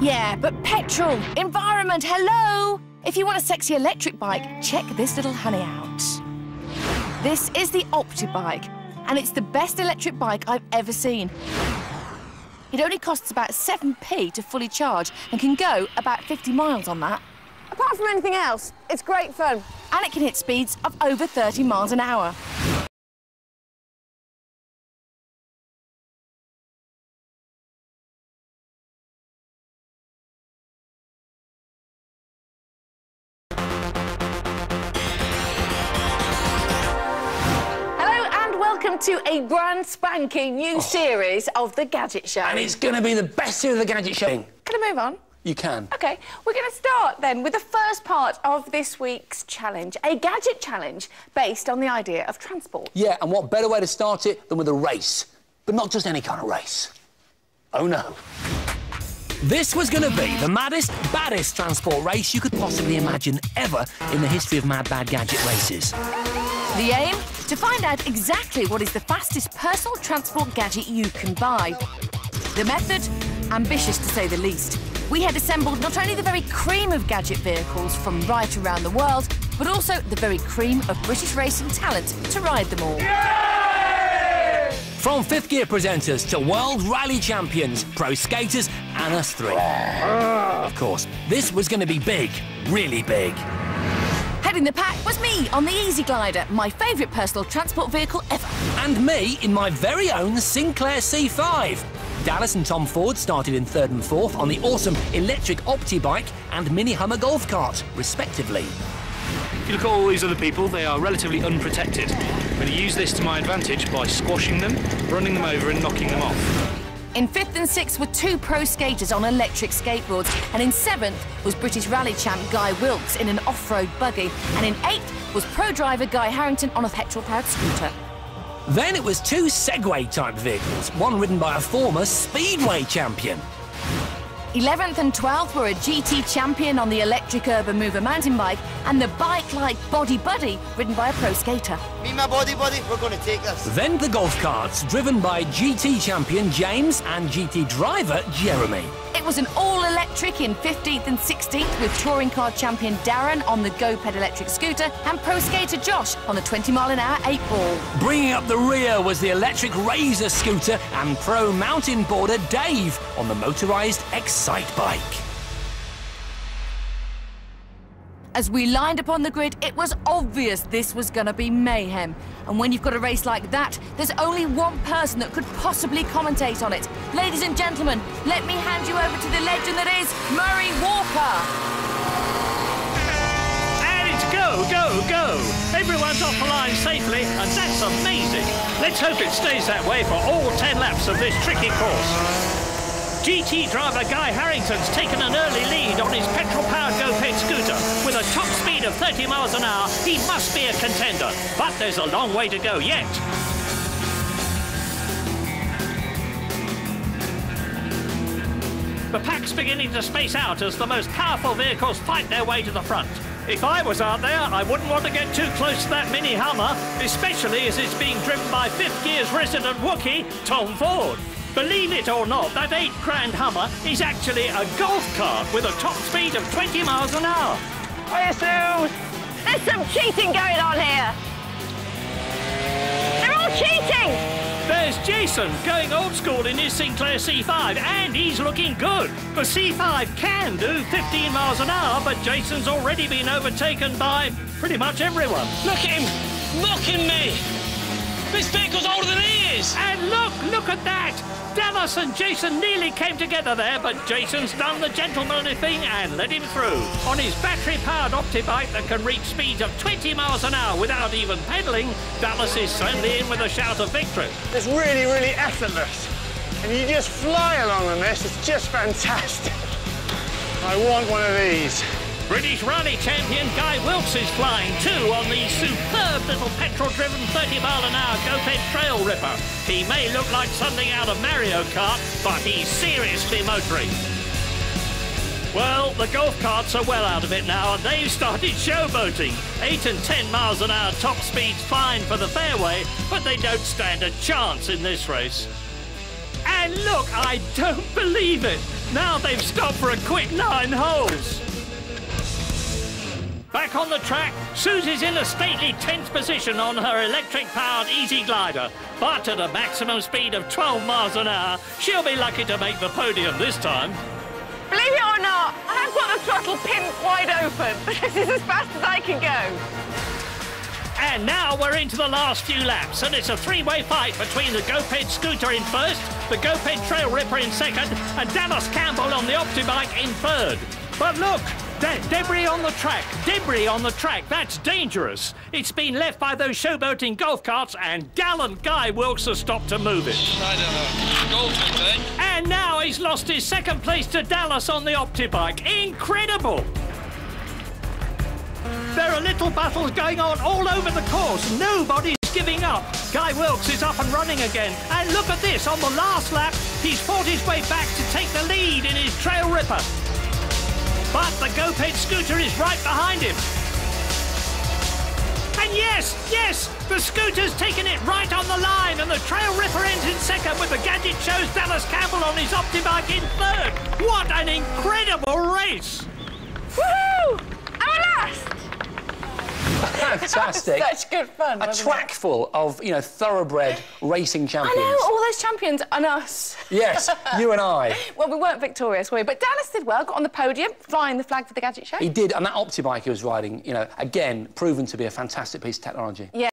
Yeah, but petrol, environment, hello! If you want a sexy electric bike, check this little honey out. This is the Optibike, and it's the best electric bike I've ever seen. It only costs about 7p to fully charge and can go about 50 miles on that. Apart from anything else, it's great fun. And it can hit speeds of over 30 miles an hour. Welcome to a brand spanking new oh. series of The Gadget Show. And it's going to be the best of the gadget show. Can I move on? You can. Okay, we're going to start then with the first part of this week's challenge, a gadget challenge based on the idea of transport. Yeah, and what better way to start it than with a race? But not just any kind of race. Oh no. This was going to be the maddest, baddest transport race you could possibly imagine ever in the history of Mad Bad Gadget races. The aim? To find out exactly what is the fastest personal transport gadget you can buy. The method? Ambitious to say the least. We had assembled not only the very cream of gadget vehicles from right around the world, but also the very cream of British racing talent to ride them all. From fifth gear presenters to world rally champions, pro skaters, and us three. Of course, this was going to be big, really big. Heading the pack was me on the Easy Glider, my favourite personal transport vehicle ever. And me in my very own Sinclair C5. Dallas and Tom Ford started in third and fourth on the awesome electric Optibike and Mini Hummer golf cart, respectively. If you look at all these other people, they are relatively unprotected. I'm going to use this to my advantage by squashing them, running them over and knocking them off. In fifth and sixth were two pro skaters on electric skateboards, and in seventh was British rally champ Guy Wilks in an off-road buggy, and in eighth was pro driver Guy Harrington on a petrol-powered scooter. Then it was two Segway-type vehicles, one ridden by a former Speedway champion. 11th and 12th were a GT champion on the electric urban mover mountain bike and the bike-like body buddy ridden by a pro skater. Me and my body buddy, we're going to take this. Then the golf carts, driven by GT champion James and GT driver Jeremy. Was an all-electric in 15th and 16th with touring car champion Darren on the GoPed electric scooter and pro skater Josh on the 20-mile-an-hour 8-ball. Bringing up the rear was the electric Razor scooter and pro mountain boarder Dave on the motorised Excite bike. As we lined up on the grid, it was obvious this was going to be mayhem. And when you've got a race like that, there's only one person that could possibly commentate on it. Ladies and gentlemen, let me hand you over to the legend that is Murray Walker. And it's go, go, go. Everyone's off the line safely, and that's amazing. Let's hope it stays that way for all 10 laps of this tricky course. GT driver Guy Harrington's taken an early lead on his petrol-powered GoPed scooter. With a top speed of 30 miles an hour, he must be a contender. But there's a long way to go yet. The pack's beginning to space out as the most powerful vehicles fight their way to the front. If I was out there, I wouldn't want to get too close to that Mini Hummer, especially as it's being driven by Fifth Gear's resident Wookie, Tom Ford. Believe it or not, that 8 grand Hummer is actually a golf cart with a top speed of 20 miles an hour. Hiya, Sue. There's some cheating going on here. They're all cheating. There's Jason going old school in his Sinclair C5, and he's looking good. The C5 can do 15 miles an hour, but Jason's already been overtaken by pretty much everyone. Look at him! Mocking me! This vehicle's older than he is! And look, look at that! Dallas and Jason nearly came together there, but Jason's done the gentlemanly thing and let him through. On his battery-powered Optibike that can reach speeds of 20 miles an hour without even pedaling, Dallas is suddenly in with a shout of victory. It's really, really effortless. And you just fly along on this, it's just fantastic. I want one of these. British rally champion Guy Wilks is flying too on the superb little petrol-driven 30-mile-an-hour GoPed Trail Ripper. He may look like something out of Mario Kart, but he's seriously motoring. Well, the golf carts are well out of it now, and they've started showboating. 8 and 10 miles an hour top speed's fine for the fairway, but they don't stand a chance in this race. And look, I don't believe it. Now they've stopped for a quick nine holes. Back on the track, Suzi's in a stately 10th position on her electric-powered Easy Glider. But at a maximum speed of 12 miles an hour, she'll be lucky to make the podium this time. Believe it or not, I've got the throttle pinned wide open. This is as fast as I can go. And now we're into the last few laps, and it's a three-way fight between the GoPed scooter in first, the GoPed Trail Ripper in second, and Dallas Campbell on the Optibike in third. But look, de debris on the track, debris on the track, that's dangerous. It's been left by those showboating golf carts, and gallant Guy Wilks has stopped to move it. I don't know. Golfing, eh? And now he's lost his second place to Dallas on the Optibike. Incredible! There are little battles going on all over the course. Nobody's giving up. Guy Wilks is up and running again. And look at this. On the last lap, he's fought his way back to take the lead in his Trail Ripper. But the GoPed scooter is right behind him. And yes, yes, the scooter's taken it right on the line, and the Trail Ripper ends in second with the Gadget Show's Dallas Campbell on his Optibike in third. What an incredible race! Woohoo! Fantastic. Such good fun. A track full of, you know, thoroughbred racing champions. I know, all those champions and us. Yes, you and I. Well, we weren't victorious, were we? But Dallas did well, got on the podium, flying the flag for the Gadget Show. He did, and that Optibike he was riding, you know, again, proven to be a fantastic piece of technology. Yeah.